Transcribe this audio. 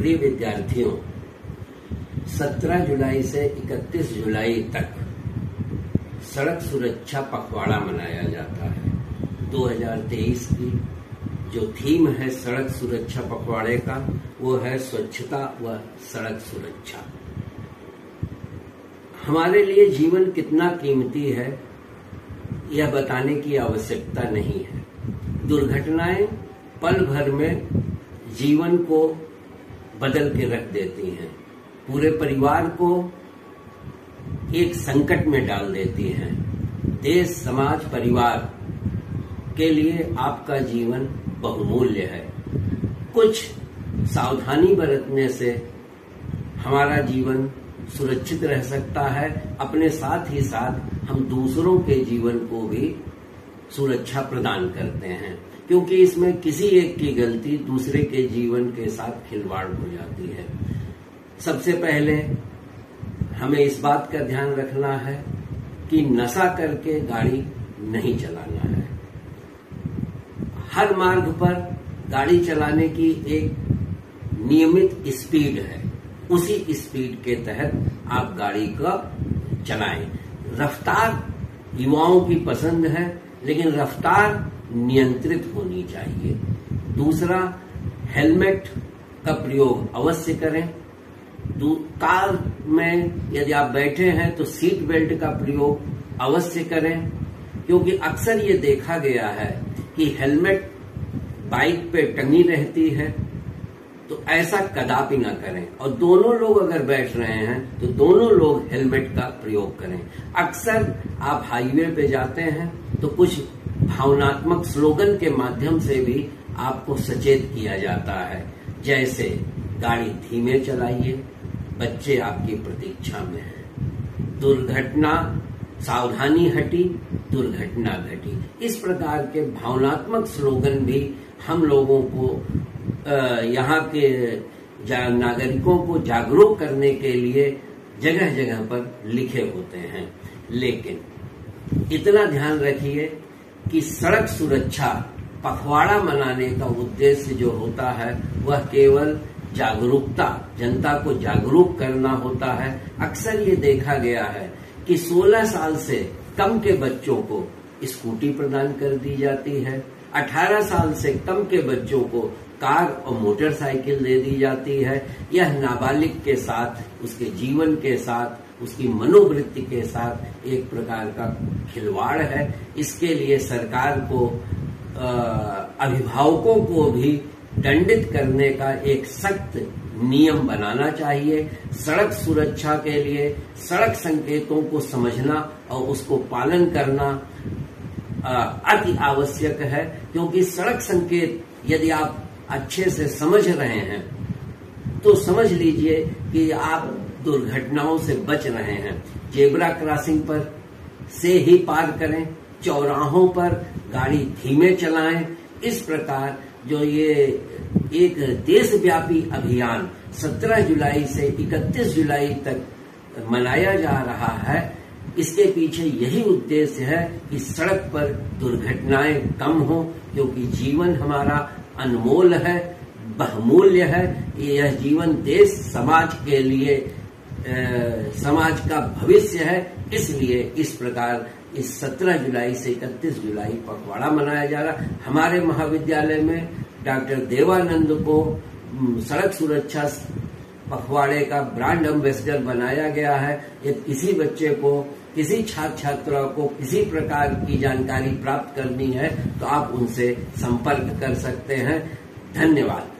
प्रिय विद्यार्थियों 17 जुलाई से 31 जुलाई तक सड़क सुरक्षा पखवाड़ा मनाया जाता है। 2023 की जो थीम है सड़क सुरक्षा पखवाड़े का, वो है स्वच्छता व सड़क सुरक्षा। हमारे लिए जीवन कितना कीमती है, यह बताने की आवश्यकता नहीं है। दुर्घटनाएँ पल भर में जीवन को बदल के रख देती हैं। पूरे परिवार को एक संकट में डाल देती हैं। देश, समाज, परिवार के लिए आपका जीवन बहुमूल्य है। कुछ सावधानी बरतने से हमारा जीवन सुरक्षित रह सकता है। अपने साथ ही साथ हम दूसरों के जीवन को भी सुरक्षा प्रदान करते हैं, क्योंकि इसमें किसी एक की गलती दूसरे के जीवन के साथ खिलवाड़ हो जाती है। सबसे पहले हमें इस बात का ध्यान रखना है कि नशा करके गाड़ी नहीं चलाना है। हर मार्ग पर गाड़ी चलाने की एक नियमित स्पीड है। उसी स्पीड के तहत आप गाड़ी का चलाएँ। रफ्तार युवाओं की पसंद है लेकिन रफ्तार नियंत्रित होनी चाहिए। दूसरा, हेलमेट का प्रयोग अवश्य करें। कार में यदि आप बैठे हैं तो सीट बेल्ट का प्रयोग अवश्य करें, क्योंकि अक्सर ये देखा गया है कि हेलमेट बाइक पे टंगी रहती है तो ऐसा कदापि ना करें। और दोनों लोग अगर बैठ रहे हैं तो दोनों लोग हेलमेट का प्रयोग करें। अक्सर आप हाईवे पे जाते हैं तो कुछ भावनात्मक स्लोगन के माध्यम से भी आपको सचेत किया जाता है। जैसे, गाड़ी धीमे चलाइए, बच्चे आपकी प्रतीक्षा में हैं। दुर्घटना, सावधानी हटी, दुर्घटना घटी। इस प्रकार के भावनात्मक स्लोगन भी हम लोगों को यहाँ के नागरिकों को जागरूक करने के लिए जगह जगह पर लिखे होते हैं। लेकिन इतना ध्यान रखिए कि सड़क सुरक्षा पखवाड़ा मनाने का उद्देश्य जो होता है, वह केवल जागरूकता, जनता को जागरूक करना होता है। अक्सर ये देखा गया है कि 16 साल से कम के बच्चों को स्कूटी प्रदान कर दी जाती है। 18 साल से कम के बच्चों को कार और मोटरसाइकिल दे दी जाती है। यह नाबालिग के साथ, उसके जीवन के साथ उसकी मनोवृत्ति के साथ एक प्रकार का खिलवाड़ है। इसके लिए सरकार को अभिभावकों को भी दंडित करने का एक सख्त नियम बनाना चाहिए। सड़क सुरक्षा के लिए सड़क संकेतों को समझना और उसको पालन करना अति आवश्यक है। क्योंकि सड़क संकेत यदि आप अच्छे से समझ रहे हैं तो समझ लीजिए कि आप दुर्घटनाओं से बच रहे हैं। जेबरा क्रॉसिंग पर से ही पार करें, चौराहों पर गाड़ी धीमे चलाएँ। इस प्रकार जो ये एक देशव्यापी अभियान 17 जुलाई से 31 जुलाई तक मनाया जा रहा है। इसके पीछे यही उद्देश्य है कि सड़क पर दुर्घटनाएँ कम हो, क्योंकि जीवन हमारा अनमोल है, बहुमूल्य है। यह जीवन देश, समाज के लिए समाज का भविष्य है, इसलिए इस प्रकार इस 17 जुलाई से 31 जुलाई पखवाड़ा मनाया जा रहा। हमारे महाविद्यालय में डॉक्टर देवानंद को सड़क सुरक्षा पखवाड़े का ब्रांड एम्बेसडर बनाया गया है। किसी बच्चे को, किसी छात्र छात्रा को किसी प्रकार की जानकारी प्राप्त करनी है तो आप उनसे संपर्क कर सकते हैं। धन्यवाद।